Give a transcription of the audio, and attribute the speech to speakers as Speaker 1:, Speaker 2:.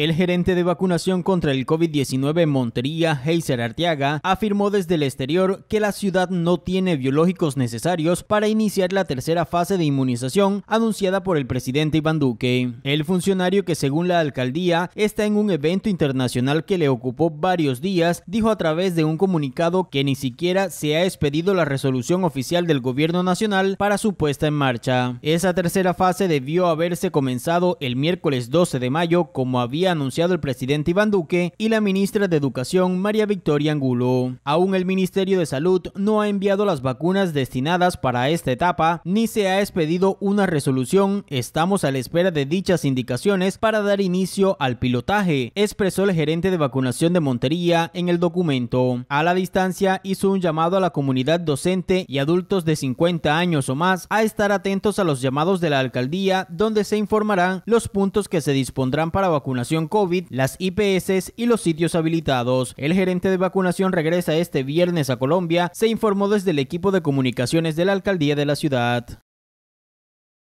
Speaker 1: El gerente de vacunación contra el COVID-19 en Montería, Heiser Arteaga, afirmó desde el exterior que la ciudad no tiene biológicos necesarios para iniciar la tercera fase de inmunización anunciada por el presidente Iván Duque. El funcionario que según la alcaldía está en un evento internacional que le ocupó varios días, dijo a través de un comunicado que ni siquiera se ha expedido la resolución oficial del gobierno nacional para su puesta en marcha. Esa tercera fase debió haberse comenzado el miércoles 12 de mayo como había anunciado el presidente Iván Duque y la ministra de Educación María Victoria Angulo. Aún el Ministerio de Salud no ha enviado las vacunas destinadas para esta etapa ni se ha expedido una resolución. Estamos a la espera de dichas indicaciones para dar inicio al pilotaje, expresó el gerente de vacunación de Montería en el documento. A la distancia hizo un llamado a la comunidad docente y adultos de 50 años o más a estar atentos a los llamados de la alcaldía donde se informarán los puntos que se dispondrán para COVID, las IPS y los sitios habilitados. El gerente de vacunación regresa este viernes a Colombia, se informó desde el equipo de comunicaciones de la alcaldía de la ciudad.